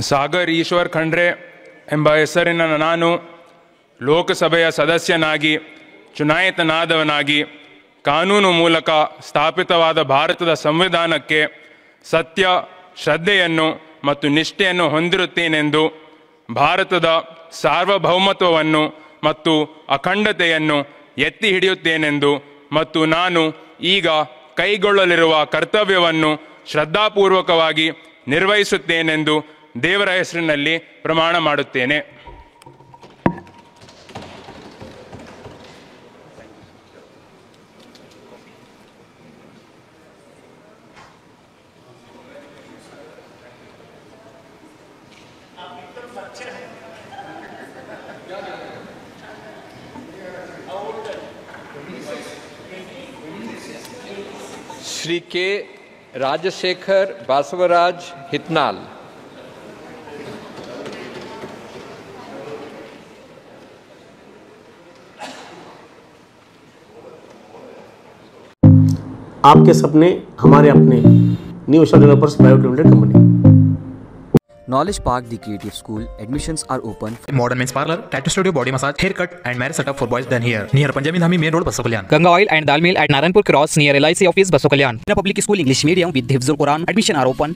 ಸಾಗರ್ ಈಶ್ವರ್ ಖಂಡ್ರೆ ಎಂಬ ಹೆಸರಿನ ನಾನು ಲೋಕಸಭೆಯ ಸದಸ್ಯನಾಗಿ, ಚುನಾಯಿತನಾದವನಾಗಿ, ಕಾನೂನು ಮೂಲಕ ಸ್ಥಾಪಿತವಾದ ಭಾರತದ ಸಂವಿಧಾನಕ್ಕೆ ಸತ್ಯ, ಶ್ರದ್ಧೆಯನ್ನು ಮತ್ತು ನಿಷ್ಠೆಯನ್ನು ಹೊಂದಿರುತ್ತೇನೆಂದು, ಭಾರತದ ಸಾರ್ವಭೌಮತ್ವವನ್ನು ಮತ್ತು ಅಖಂಡತೆಯನ್ನು ಎತ್ತಿ ಹಿಡಿಯುತ್ತೇನೆಂದು ಮತ್ತು ನಾನು ಈಗ ಕೈಗೊಳ್ಳಲಿರುವ ಕರ್ತವ್ಯವನ್ನು ಶ್ರದ್ಧಾಪೂರ್ವಕವಾಗಿ ನಿರ್ವಹಿಸುತ್ತೇನೆಂದು ದೇವರ ಹೆಸರಿನಲ್ಲಿ ಪ್ರಮಾಣ ಮಾಡುತ್ತೇನೆ श्री के राजशेखर बासवराज हितनाल आपके सपने हमारे अपने new Isha developers private limited company Knowledge Park, the creative school, admissions are open. Modern men's parlor, tattoo studio, body massage, haircut, and marriage setup for boys done here. Near Punjabi Dhami Main Road, Basokalyan. Ganga Oil and Dal Mill at Naranpur Cross near LIC office, Basokalyan. Public School English Medium with Hifzul Quran. Admission are open.